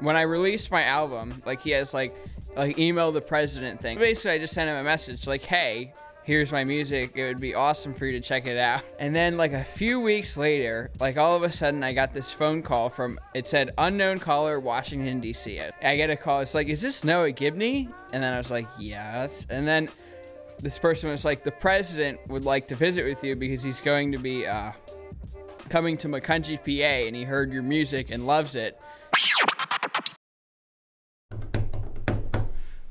when I released my album, like he has like like email the president thing. Basically, I just sent him a message like, "Hey, here's my music. It would be awesome for you to check it out." And then like a few weeks later, like all of a sudden, I got this phone call from it said unknown caller, Washington D.C. I get a call. It's like, "Is this Noah Gibney?" And then I was like, "Yes." And then this person was like, "The president would like to visit with you because he's going to be uh, coming to Macungie, PA, and he heard your music and loves it."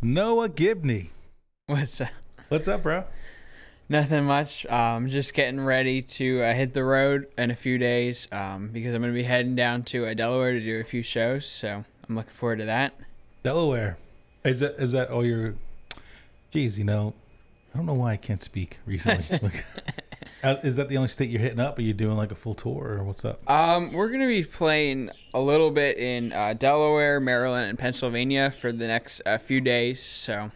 Noah Gibney. What's up? What's up, bro? Nothing much. Um, just getting ready to uh, hit the road in a few days um, because I'm going to be heading down to uh, Delaware to do a few shows. So I'm looking forward to that. Delaware. Is that is that all your? Geez, you know, I don't know why I can't speak recently. Is that the only state you're hitting up? Are you doing like a full tour, or what's up? Um, we're going to be playing a little bit in uh, Delaware, Maryland, and Pennsylvania for the next uh, few days. So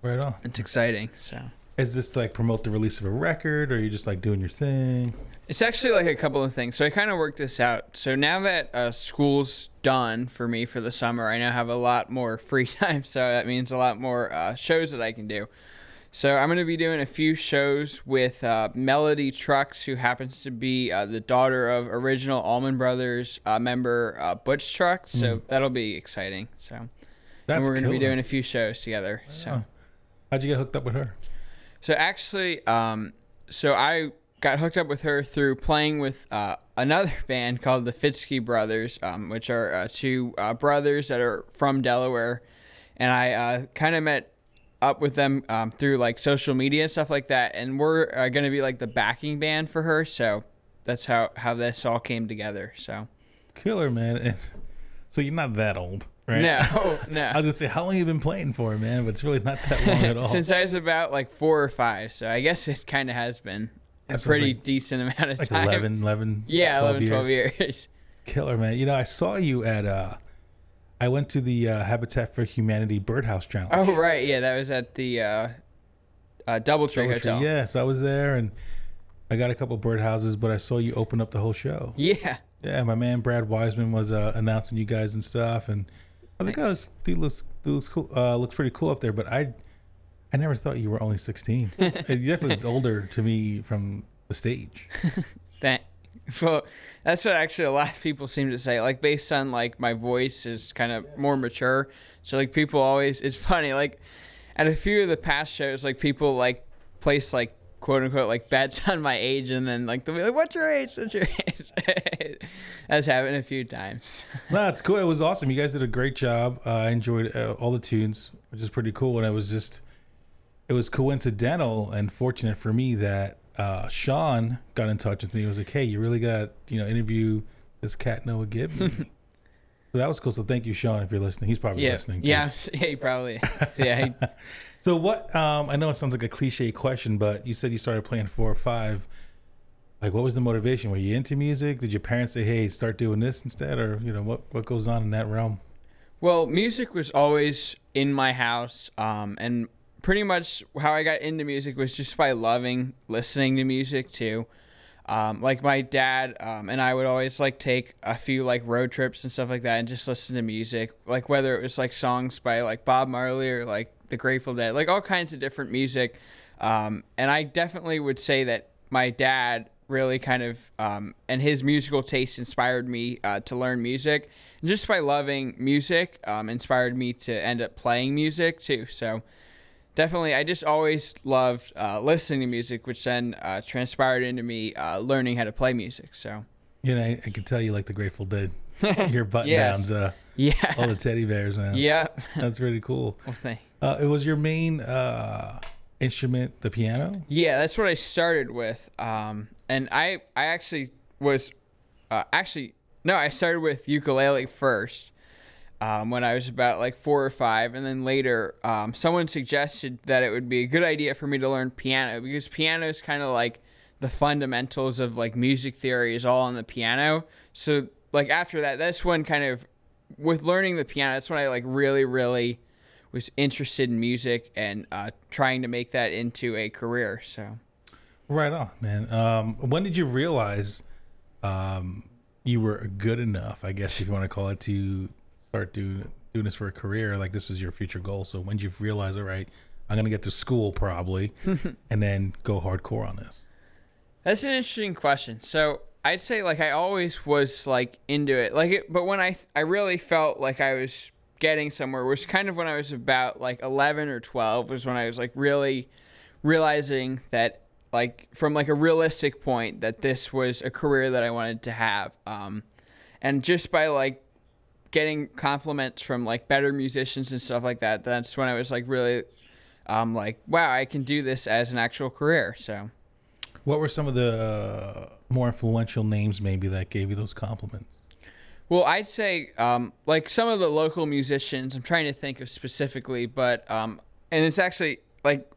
Right on. it's exciting. So Is this to, like promote the release of a record, or are you just like doing your thing? It's actually like a couple of things. So I kind of worked this out. So now that uh, school's done for me for the summer, I now have a lot more free time. So that means a lot more uh, shows that I can do. So I'm going to be doing a few shows with uh, Melody Trucks, who happens to be uh, the daughter of original Allman Brothers uh, member uh, Butch Trucks. So that'll be exciting. So and we're going to be doing a few shows together. So. How'd you get hooked up with her? So actually, um, so I got hooked up with her through playing with uh, another band called the Fitzky Brothers, um, which are uh, two uh, brothers that are from Delaware, and I uh, kind of met up with them um, through like social media and stuff like that, and we're uh, gonna be like the backing band for her. So that's how how this all came together. So Killer, man. And so you're not that old, right? no, no. I was gonna say how long you been playing for, man, but it's really not that long at all. Since I was about like four or five, so I guess it kind of has been a so pretty like- decent amount of like time. 11, 11, Yeah, 12 11, 12 years. years. Killer, man. You know, I saw you at uh I went to the uh, Habitat for Humanity Birdhouse Challenge. Oh, right. Yeah, that was at the uh, uh, Doubletree. Hotel. Yes, I was there and I got a couple birdhouses, but I saw you open up the whole show. Yeah. Yeah, my man Brad Wiseman was uh, announcing you guys and stuff, and I was like, "Oh, this dude looks dude looks cool. Uh, looks pretty cool up there." But I, I never thought you were only sixteen. you definitely looked older to me from the stage. That. Well, that's what actually a lot of people seem to say. Like based on like my voice is kind of more mature, so like people always. It's funny. Like at a few of the past shows, like people like place like quote unquote like bets on my age, and then like they'll be like, "What's your age? What's your age?" That's happened a few times. no, it's cool. It was awesome. You guys did a great job. Uh, I enjoyed uh, all the tunes, which is pretty cool. And it was just, it was coincidental and fortunate for me that uh, Sean got in touch with me. He was like, "Hey, you really got you know interview this cat Noah Gibney." so that was cool. So thank you, Sean, if you're listening. He's probably Yeah, listening. too. yeah, yeah, he probably. Yeah, he, So what? Um, I know it sounds like a cliche question, but you said you started playing four or five. Like, what was the motivation? Were you into music? Did your parents say, "Hey, start doing this instead," or you know, what what goes on in that realm? Well, music was always in my house, um, and pretty much how I got into music was just by loving listening to music too. Um, like my dad um, and I would always like take a few like road trips and stuff like that, and just listen to music. Like whether it was like songs by like Bob Marley or like the Grateful Dead, like all kinds of different music. Um, and I definitely would say that my dad really kind of um, and his musical taste inspired me uh, to learn music and just by loving music um, inspired me to end up playing music too so definitely i just always loved uh, listening to music which then uh, transpired into me uh, learning how to play music so You know, I, I can tell you like the Grateful Dead. Your button Yes. downs, uh, yeah all the teddy bears, man. yeah that's really cool. well, Uh, it was your main uh, instrument, the piano. Yeah, that's what I started with. Um, and I I actually was uh, actually no, I started with ukulele first. Um, when I was about like four or five, and then later, um, someone suggested that it would be a good idea for me to learn piano because piano is kind of like the fundamentals of like music theory is all on the piano. So like after that, that's when kind of with learning the piano, that's when I like really, really was interested in music and uh, trying to make that into a career. So Right on, man. Um, when did you realize um, you were good enough? I guess if you want to call it to start doing doing this for a career? Like this is your future goal. So when you've realized, all right, I'm gonna get to school probably, and then go hardcore on this. That's an interesting question. So I'd say like I always was like into it, like it, but when I I really felt like I was getting somewhere was kind of when I was about like 11 or 12 was when I was like really realizing that like from like a realistic point that this was a career that I wanted to have. Um, and just by like getting compliments from like better musicians and stuff like that, that's when I was like really um, like, wow, I can do this as an actual career. So. What were some of the uh, more influential names maybe that gave you those compliments? Well, I'd say um, like some of the local musicians. I'm trying to think of specifically, but um, and it's actually like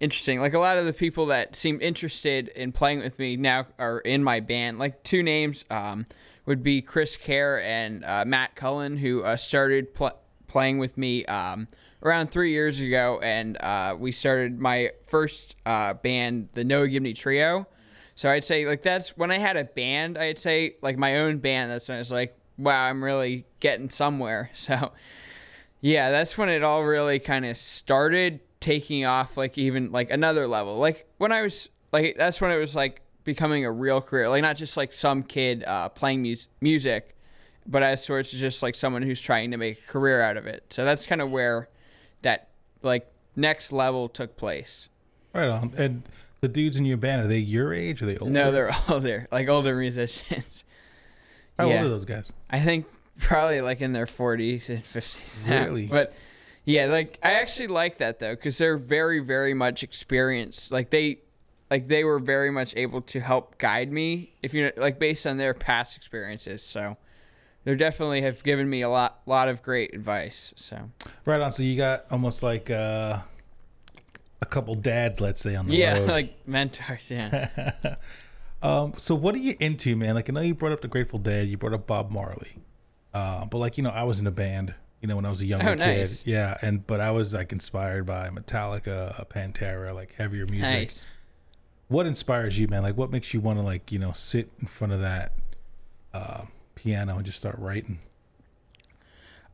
interesting. Like a lot of the people that seem interested in playing with me now are in my band. Like two names um, would be Chris Kerr and uh, Matt Cullen, who uh, started pl- playing with me um, around three years ago, and uh, we started my first uh, band, the Noah Gibney Trio. So I'd say like that's when I had a band. I'd say like my own band. That's when I was like, wow, I'm really getting somewhere. So yeah, that's when it all really kind of started taking off. Like even like another level. Like when I was like that's when it was like becoming a real career. Like not just like some kid uh, playing mus- music, but as sorts of just like someone who's trying to make a career out of it. So that's kind of where that like next level took place. Right on. And the dudes in your band are they your age? Are they older? No, they're older, like older musicians. How yeah. old are those guys? I think probably like in their 40s and 50s. now. Really? But yeah, like I actually like that though cuz they're very very much experienced. Like they like they were very much able to help guide me if you know like based on their past experiences. So they definitely have given me a lot lot of great advice. So Right on. So you got almost like uh, a couple dads, let's say, on the yeah, road. like mentors, yeah. um, so what are you into, man? Like I know you brought up the Grateful Dead, you brought up Bob Marley, uh, but like you know, I was in a band, you know, when I was a younger Oh, nice. kid. Yeah, and but I was like inspired by Metallica, Pantera, like heavier music. nice. What inspires you, man? Like what makes you want to like you know sit in front of that uh, piano and just start writing?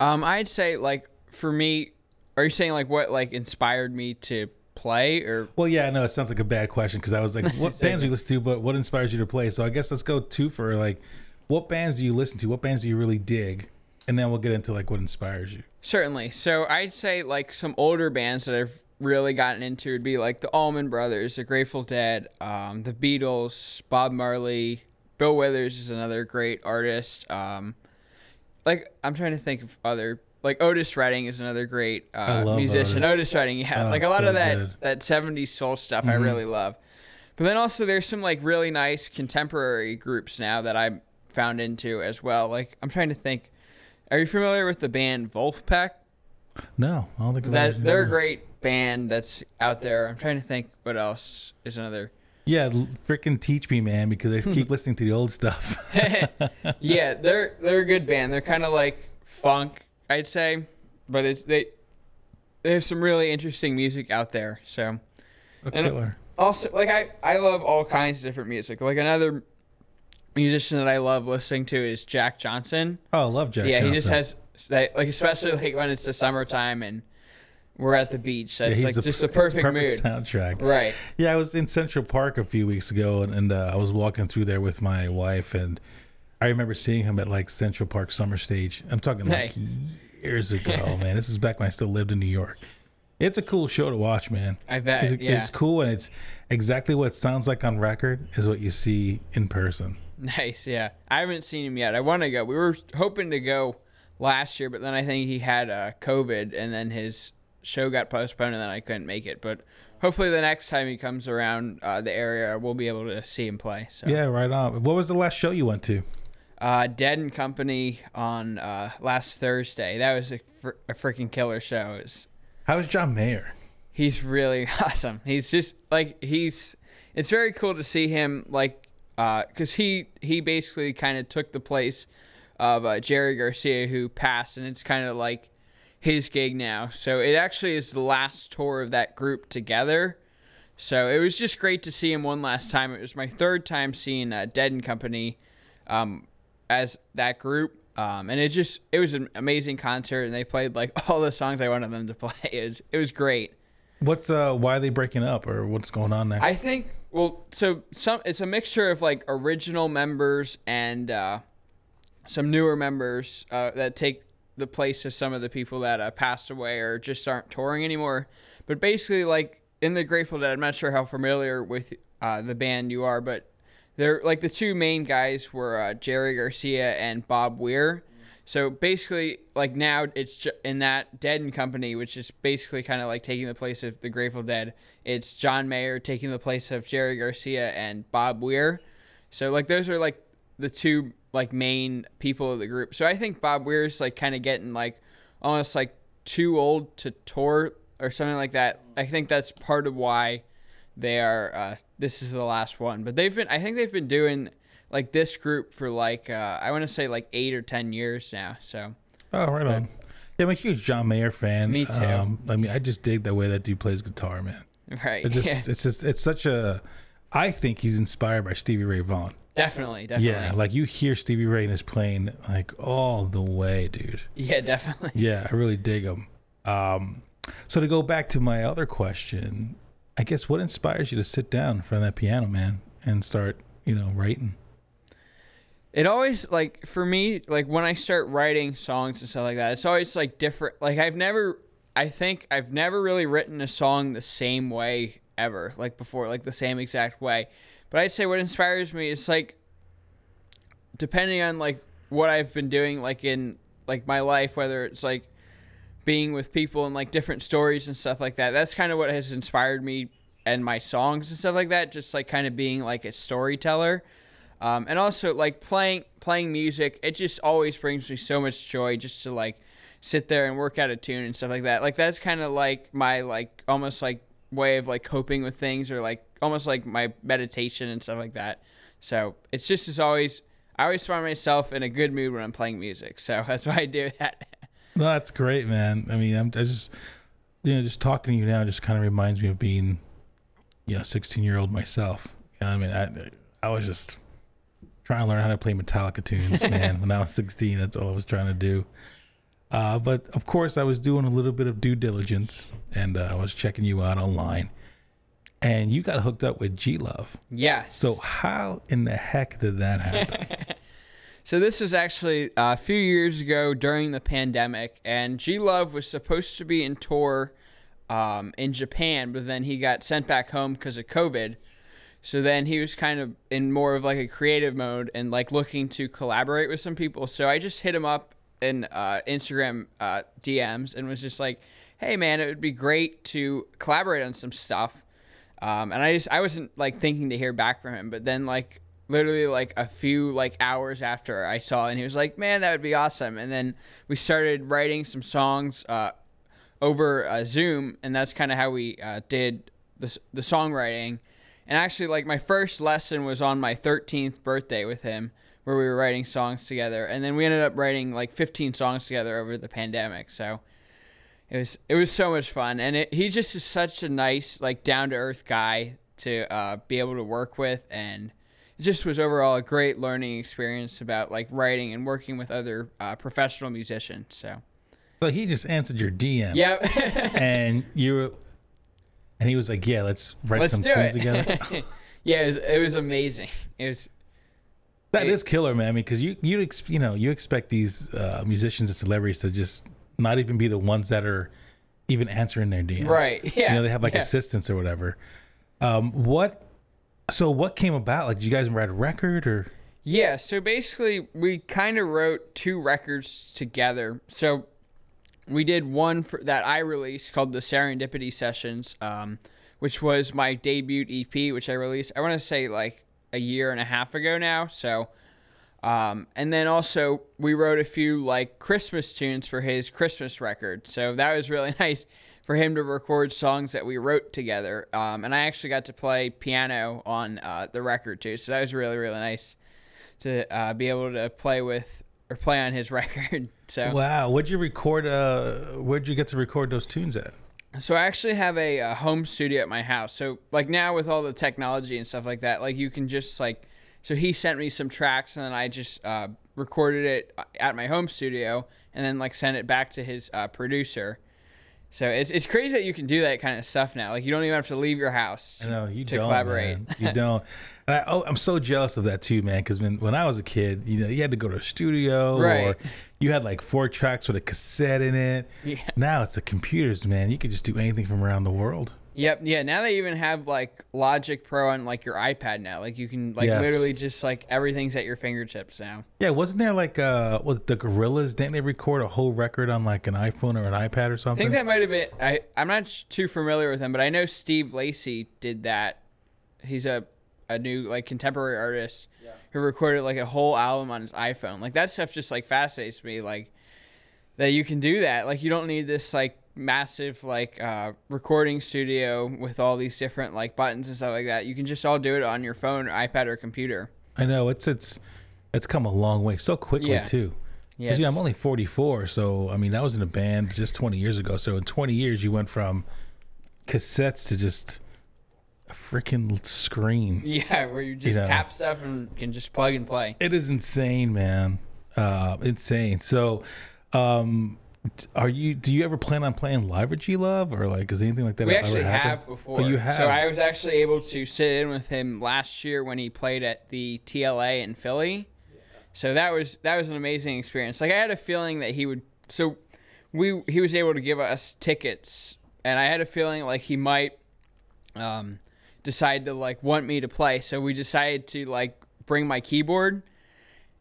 Um, I'd say like for me, are you saying like what like inspired me to play or Well, yeah, no, it sounds like a bad question because I was like, what bands do you listen to, but what inspires you to play? So I guess let's go two for like, what bands do you listen to? What bands do you really dig? And then we'll get into like what inspires you. Certainly. So I'd say like some older bands that I've really gotten into would be like the Allman Brothers, the Grateful Dead, um, the Beatles, Bob Marley, Bill Withers is another great artist. Um, like I'm trying to think of other like Otis Redding is another great uh, musician. Otis. Otis. Redding, yeah, Oh, like a lot so of that good. that 70s soul stuff I Mhm. really love. But then also there's some like really nice contemporary groups now that I found into as well. Like I'm trying to think. Are you familiar with the band Vulfpeck? No, I don't think That they're a great band that's out there. I'm trying to think what else is another. Yeah, freaking teach me, man, because I keep listening to the old stuff. yeah, they're they're a good band. They're kind of like funk, I'd say, but it's they they have some really interesting music out there. So a killer. also like I I love all kinds of different music. Like another musician that I love listening to is Jack Johnson. Oh, I love Jack yeah, Johnson. he just has like especially like when it's the summertime and we're at the beach. Yeah, That's he's like the just the perfect, mood. soundtrack. Right. Yeah, I was in Central Park a few weeks ago, and, and uh, I was walking through there with my wife, and I remember seeing him at like Central Park Summer Stage. I'm talking like years ago, man. This is back when I still lived in New York. It's a cool show to watch, man. I bet. It's, yeah. it's cool, and it's exactly what it sounds like on record is what you see in person. Nice, yeah. I haven't seen him yet. I want to go. We were hoping to go last year, but then I think he had uh, COVID, and then his show got postponed, and then I couldn't make it. But hopefully, the next time he comes around uh, the area, we'll be able to see him play. So, Yeah, right on. What was the last show you went to? uh, Dead and Company on uh, last Thursday. That was a, fr- a freaking killer show. Was How's John Mayer? he's really awesome. He's just like he's. It's very cool to see him like because he he basically kind of took the place of uh, Jerry Garcia who passed, and it's kind of like his gig now. So it actually is the last tour of that group together. So it was just great to see him one last time. It was my third time seeing uh, Dead and Company um, as that group, Um, and it just it was an amazing concert, and they played like all the songs I wanted them to play. It was it was great. What's uh why are they breaking up or what's going on next? I think well, so some it's a mixture of like original members and uh, some newer members uh, that take the place of some of the people that uh, passed away or just aren't touring anymore. But basically, like in the Grateful Dead, I'm not sure how familiar with uh, the band you are, but they're like the two main guys were uh, Jerry Garcia and Bob Weir. So basically, like now it's ju- in that Dead and Company, which is basically kind of like taking the place of the Grateful Dead. It's John Mayer taking the place of Jerry Garcia and Bob Weir. So like those are like the two like main people of the group. So I think Bob Weir's like kind of getting like almost like too old to tour or something like that. I think that's part of why they are. Uh, this is the last one, but they've been. I think they've been doing like this group for like uh, I want to say like eight or ten years now. So oh, right on. Yeah, I'm a huge John Mayer fan. Me too. Um, I mean, I just dig the way that dude plays guitar, man. right, It just, yeah, it's just, it's such a. I think he's inspired by Stevie Ray Vaughan. definitely, definitely, Yeah, like you hear Stevie Ray in his playing like all the way, dude. yeah, definitely. Yeah, I really dig him. Um, so to go back to my other question, I guess what inspires you to sit down in front of that piano, man, and start, you know, writing? It always like for me, like when I start writing songs and stuff like that, it's always like different. Like I've never, I think I've never really written a song the same way ever, like before, like the same exact way. But I'd say what inspires me is like, depending on like what I've been doing, like in like my life, whether it's like being with people and like different stories and stuff like that. That's kind of what has inspired me and my songs and stuff like that. Just like kind of being like a storyteller. Um, and also like playing playing music, it just always brings me so much joy just to like sit there and work out a tune and stuff like that. Like that's kind of like my like almost like way of like coping with things or like almost like my meditation and stuff like that. So it's just as always I always find myself in a good mood when I'm playing music. So that's why I do that. No, that's great, man. I mean, I'm I just, you know, just talking to you now just kind of reminds me of being, you know, 16 year old myself. You know, I mean, I, I was just trying to learn how to play Metallica tunes, man. when I was 16, that's all I was trying to do. Uh, but of course, I was doing a little bit of due diligence, and uh, I was checking you out online. And you got hooked up with G Love. yes. So how in the heck did that happen? So this was actually uh, a few years ago during the pandemic, and G Love was supposed to be in tour um, in Japan, but then he got sent back home because of COVID. So then he was kind of in more of like a creative mode and like looking to collaborate with some people. So I just hit him up in uh, Instagram uh, DMs and was just like, "Hey man, it would be great to collaborate on some stuff." Um, and I just I wasn't like thinking to hear back from him, but then like literally like a few like hours after I saw and he was like, "Man, that would be awesome." And then we started writing some songs uh, over uh, Zoom, and that's kind of how we uh, did the the songwriting. And actually, like my first lesson was on my 13th birthday with him, where we were writing songs together, and then we ended up writing like 15 songs together over the pandemic. So it was it was so much fun, and it, he just is such a nice like down to earth guy to uh, be able to work with, and it just was overall a great learning experience about like writing and working with other uh, professional musicians. So so he just answered your DM. yep, And you were, and he was like, "Yeah, let's write let's some tunes together." yeah, it was, it was amazing. It was That It- is killer, man. Because you you ex- you know you expect these uh, musicians and celebrities to just not even be the ones that are even answering their DMs. right. Yeah, You know they have like yeah. assistants or whatever. Um, what? So what came about? Like, did you guys write a record or? Yeah, so basically, we kind of wrote two records together. So we did one for, that I released called the Serendipity Sessions, um, which was my debut EP, which I released, I want to say like a year and a half ago now. So, um, and then also we wrote a few like Christmas tunes for his Christmas record. So that was really nice for him to record songs that we wrote together. Um, and I actually got to play piano on uh, the record too. So that was really, really nice to uh, be able to play with or play on his record. So Wow, where'd you record? Uh, where'd you get to record those tunes at? So I actually have a, uh home studio at my house. So like now with all the technology and stuff like that, like you can just like, so he sent me some tracks and then I just uh, recorded it at my home studio and then like sent it back to his uh, producer. So it's it's crazy that you can do that kind of stuff now. Like you don't even have to leave your house. I know you to don't. collaborate. Man. You don't. And I, oh, I'm so jealous of that too, man. Because when when I was a kid, you know, you had to go to a studio, Right. or you had like four tracks with a cassette in it. Yeah. Now it's the computers, man. You could just do anything from around the world. Yep. Yeah. Now they even have like Logic Pro on like your iPad now. Like you can like Yes. literally just like everything's at your fingertips now. Yeah, wasn't there like uh was the Gorillaz? Didn't they record a whole record on like an iPhone or an iPad or something? I think that might have been. I I'm not too familiar with them, but I know Steve Lacy did that. He's a a new like contemporary artist who recorded like a whole album on his iPhone. Like that stuff just like fascinates me. Like that you can do that. Like you don't need this like massive like uh recording studio with all these different like buttons and stuff like that. You can just all do it on your phone, iPad, or computer. I know it's it's it's come a long way so quickly Yeah. too. Yeah. Because you know, I'm only 44, so I mean, I was in a band just 20 years ago. So in 20 years, you went from cassettes to just a freaking screen. yeah, where you just know. tap stuff and can just plug and play. It is insane, man. Uh, insane. So, um, are you? Do you ever plan on playing live with G Love or like is anything like that? We actually have before. Oh, you have. So I was actually able to sit in with him last year when he played at the TLA in Philly. So that was that was an amazing experience. Like I had a feeling that he would. So we he was able to give us tickets, and I had a feeling like he might um, decide to like want me to play. So we decided to like bring my keyboard.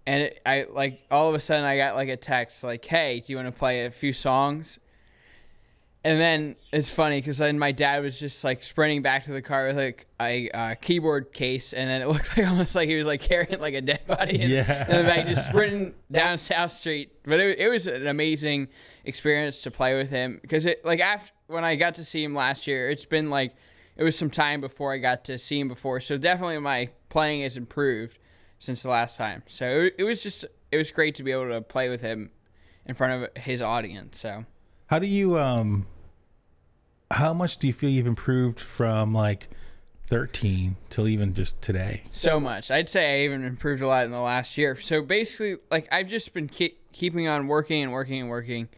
And it, I like all of a sudden I got like a text like, "Hey, do you want to play a few songs?" And then it's funny because then my dad was just like sprinting back to the car with like a uh, keyboard case, and then it looked like almost like he was like carrying like a dead body in, Yeah. in the back, just sprinting down South Street. But it, it was an amazing experience to play with him because it like after when I got to see him last year, it's been like it was some time before I got to see him before, so definitely my playing has improved since the last time. So it, was just it was great to be able to play with him in front of his audience. So. How do you um? How much do you feel you've improved from like 13 till even just today? so much. I'd say I even improved a lot in the last year. So basically, like I've just been keep, keeping on working and working and working,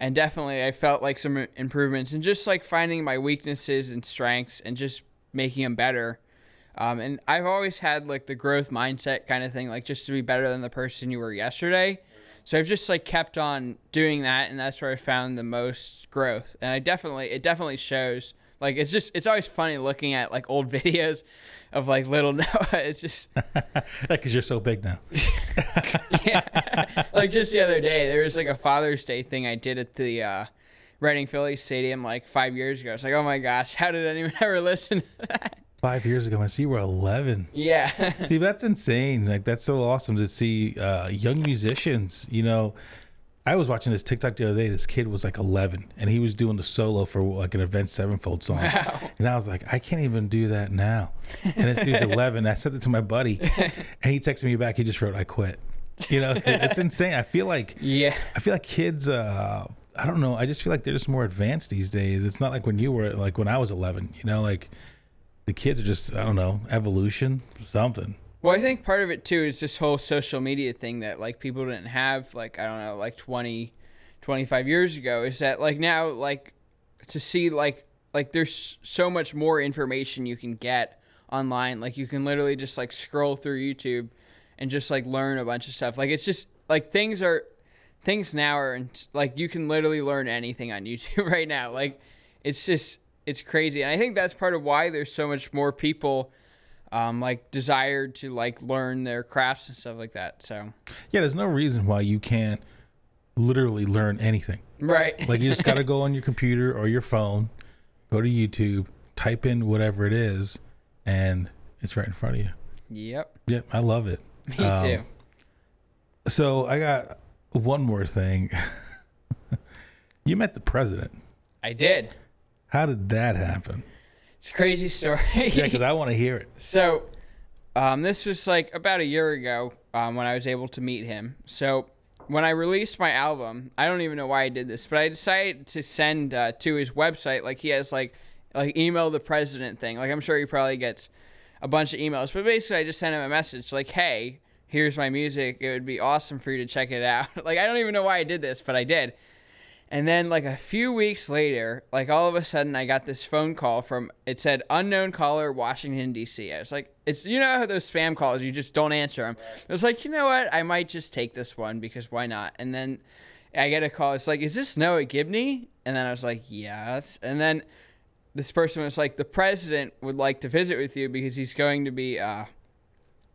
and definitely I felt like some improvements and just like finding my weaknesses and strengths and just making them better. Um, and I've always had like the growth mindset kind of thing, like just to be better than the person you were yesterday. So I've just like kept on doing that, and that's where I found the most growth. And I definitely, it definitely shows. Like it's just, it's always funny looking at like old videos of like little Noah. It's just, Because you're so big now. yeah. like just the other day, there was like a Father's Day thing I did at the uh, Reading Phillies Stadium like five years ago. It's like, oh my gosh, how did anyone ever listen to that? Five years ago, I see you were 11. Yeah. See, that's insane. Like that's so awesome to see uh, young musicians. You know, I was watching this TikTok the other day. This kid was like 11, and he was doing the solo for like an Avenged Sevenfold song. Wow. And I was like, I can't even do that now. And this dude's 11. I sent it to my buddy, and he texted me back. He just wrote, "I quit." You know, it's insane. I feel like yeah. I feel like kids. Uh, I don't know. I just feel like they're just more advanced these days. It's not like when you were like when I was 11. You know, like the kids are just I don't know evolution something. Well, I think part of it too is this whole social media thing that like people didn't have like I don't know like 20 25 years ago is that like now like to see like like there's so much more information you can get online. Like you can literally just like scroll through YouTube and just like learn a bunch of stuff. Like it's just like things are things now are like you can literally learn anything on YouTube right now. Like it's just it's crazy and I think that's part of why there's so much more people um, like desired to like learn their crafts and stuff like that. So Yeah, there's no reason why you can't literally learn anything. right, Like you just got to go on your computer or your phone, go to YouTube, type in whatever it is, and it's right in front of you. yep, Yep, I love it. me Um, too. So I got one more thing. you met the president. I did. How did that happen? It's a crazy story. Yeah, because I want to hear it. So, um, this was like about a year ago um, when I was able to meet him. So, when I released my album, I don't even know why I did this, but I decided to send uh, to his website like he has like like email the president thing. Like I'm sure he probably gets a bunch of emails, but basically I just sent him a message like, "Hey, here's my music. It would be awesome for you to check it out. like I don't even know why I did this, but I did. And then like a few weeks later, like all of a sudden I got this phone call from it said unknown caller Washington DC. I was like it's you know how those spam calls you just don't answer them. I was like, "You know what? I might just take this one because why not?" And then I get a call. It's like, "Is this Noah Gibney?" And then I was like, "Yes." And then this person was like, "The president would like to visit with you because he's going to be uh,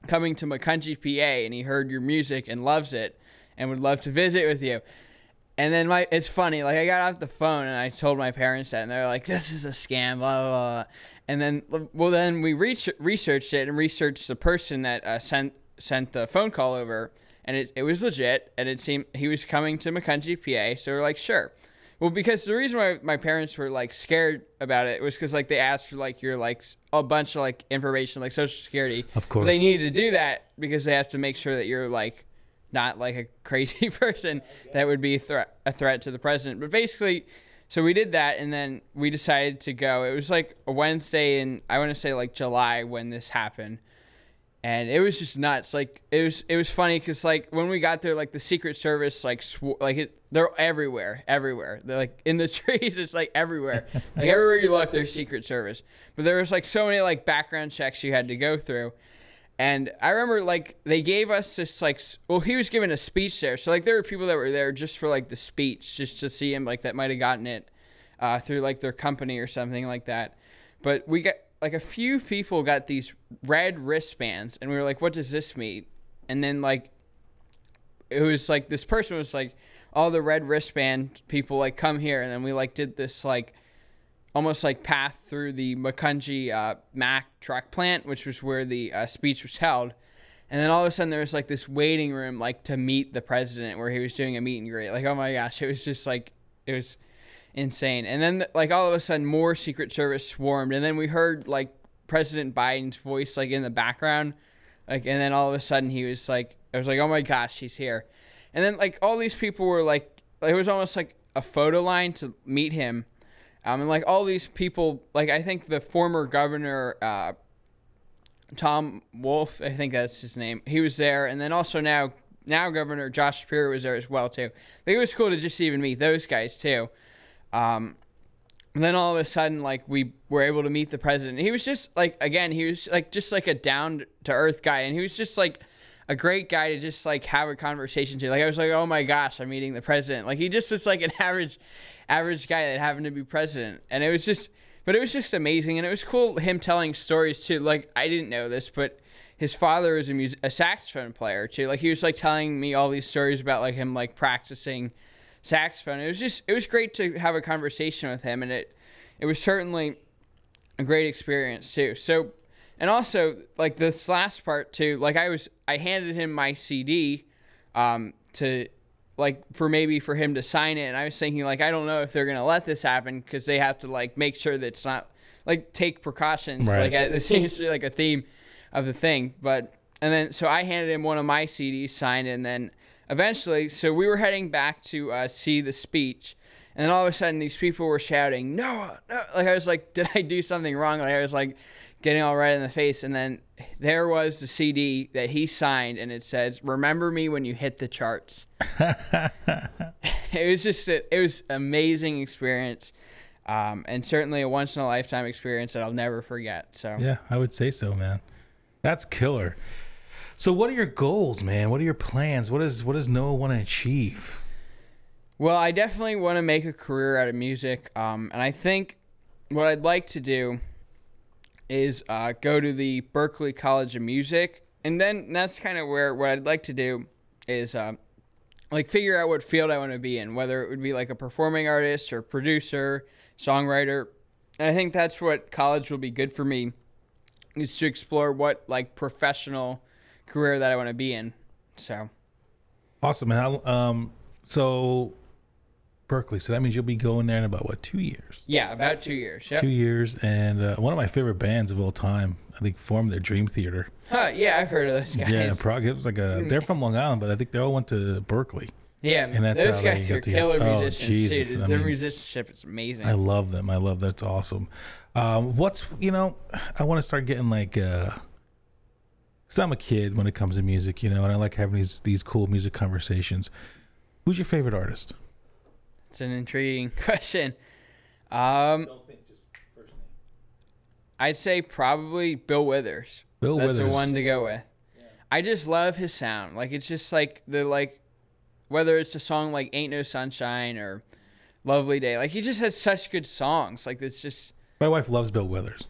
coming to Macungie, PA, and he heard your music and loves it and would love to visit with you." And then my it's funny, like I got off the phone and I told my parents that, and they're like, "This is a scam," blah blah. blah. And then, well, then we research, researched it and researched the person that uh, sent sent the phone call over, and it, it was legit, and it seemed he was coming to Macungie, PA. So we're like, sure. Well, because the reason why my parents were like scared about it was because like they asked for like your like a bunch of like information like social security. Of course. They needed to do that because they have to make sure that you're like not like a crazy person that would be a threat, to the president. But basically, so we did that, and then we decided to go. It was like a Wednesday in I want to say like July when this happened, and it was just nuts. Like it was it was funny because like when we got there, like the Secret Service like like it, they're everywhere, everywhere. They're like in the trees. It's like everywhere. Like everywhere you look, there's Secret Service. But there was like so many like background checks you had to go through. And I remember like they gave us this like well he was giving a speech there so like there were people that were there just for like the speech just to see him like that might have gotten it uh, through like their company or something like that. But we got like a few people got these red wristbands and we were like what does this mean? And then like it was like this person was like all the red wristband people like come here and then we like did this like almost like path through the Macungie uh, Mack truck plant, which was where the uh, speech was held. And then all of a sudden there was like this waiting room like to meet the president where he was doing a meet and greet. Like oh my gosh, it was just like it was insane. And then like all of a sudden more Secret Service swarmed, and then we heard like President Biden's voice like in the background, like and then all of a sudden he was like I was like oh my gosh he's here, and then like all these people were like it was almost like a photo line to meet him. Um, and like all these people, like I think the former governor, uh, Tom Wolf, I think that's his name. He was there, and then also now now Governor Josh Shapiro was there as well too. I think it was cool to just even meet those guys too. Um, and then all of a sudden, like we were able to meet the president. He was just like again, he was like just like a down to earth guy, and he was just like a great guy to just like have a conversation to. Like I was like, oh my gosh, I'm meeting the president. Like he just was like an average, average guy that happened to be president, and it was just, but it was just amazing, and it was cool him telling stories too. Like I didn't know this, but his father was a mus- a saxophone player too. Like he was like telling me all these stories about like him like practicing saxophone. It was just it was great to have a conversation with him, and it it was certainly a great experience too. So, and also like this last part too. Like I was I handed him my CD, um, to like for maybe for him to sign it, and I was thinking like I don't know if they're gonna let this happen because they have to like make sure that it's not like take precautions. Right. Like it seems to be like a theme of the thing, but and then so I handed him one of my CDs signed, and then eventually, so we were heading back to uh, see the speech, and then all of a sudden these people were shouting, "Noah!" No! Like I was like, did I do something wrong? Like I was like getting all red in the face, and then there was the CD that he signed, and it says, "Remember me when you hit the charts." it was just a, it was amazing experience. Um, and certainly a once in a lifetime experience that I'll never forget. So Yeah, I would say so, man. That's killer. So, what are your goals, man? What are your plans? What is what does Noah want to achieve? Well, I definitely want to make a career out of music. Um, and I think what I'd like to do is uh, go to the Berklee College of Music. And then that's kind of where what I'd like to do is uh, like figure out what field I want to be in, whether it would be like a performing artist or producer, songwriter. And I think that's what college will be good for me is to explore what like professional career that I want to be in. So Awesome, man. How- Um, so Berklee. So that means you'll be going there in about what two years? yeah, about two years. Yep. Two years, and uh, one of my favorite bands of all time. I think formed their Dream Theater. Huh, yeah, I've heard of those guys. Yeah, Prog. It was like a. They're from Long Island, but I think they all went to Berklee. Yeah, And that's those guys got are killer oh, musicians Jesus. I Their mean- musicianship is amazing. I love them. I love that's awesome. Um, what's you know, I want to start getting like uh, because I'm a kid when it comes to music, you know, and I like having these these cool music conversations. Who's your favorite artist? It's an intriguing question. Um, I'd say probably Bill Withers. Bill Withers. That's the one to go with. I just love his sound. Like it's just like the like whether it's a song like Ain't No Sunshine or Lovely Day. Like he just has such good songs. Like it's just My wife loves Bill Withers.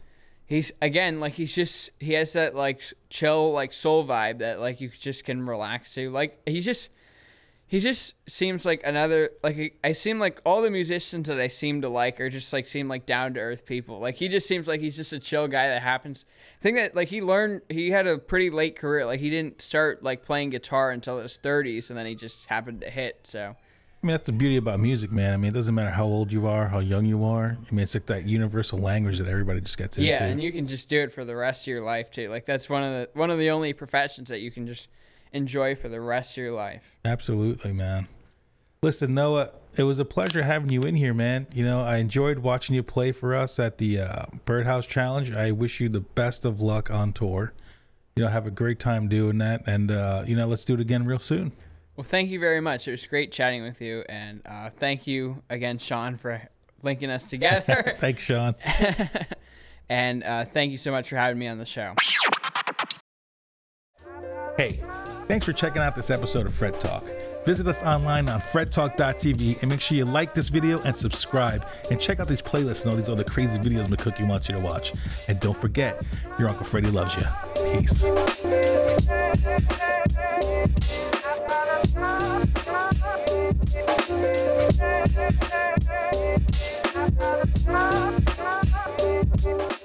he's again like he's just he has that like chill like soul vibe that like you just can relax to. Like he's just he just seems like another like I seem like all the musicians that I seem to like are just like seem like down to earth people. Like he just seems like he's just a chill guy that happens. I think that like he learned he had a pretty late career. Like he didn't start like playing guitar until his 30s and then he just happened to hit. So I mean, that's the beauty about music, man. I mean, it doesn't matter how old you are, how young you are. I mean, it's like that universal language that everybody just gets into. yeah, and you can just do it for the rest of your life too. Like that's one of the one of the only professions that you can just enjoy for the rest of your life. Absolutely, man. Listen, Noah, it was a pleasure having you in here, man. You know, I enjoyed watching you play for us at the uh, Birdhouse Challenge. I wish you the best of luck on tour. You know, have a great time doing that, and uh, you know, let's do it again real soon. Well, thank you very much. It was great chatting with you, and uh, thank you again, Sean, for linking us together. Thanks, Sean. and uh, thank you so much for having me on the show. Hey, Thanks for checking out this episode of Fred Talk. Visit us online on fredtalk.tv and make sure you like this video and subscribe and check out these playlists and all these other crazy videos McCookie wants you to watch. And don't forget, your Uncle Freddy loves you. Peace.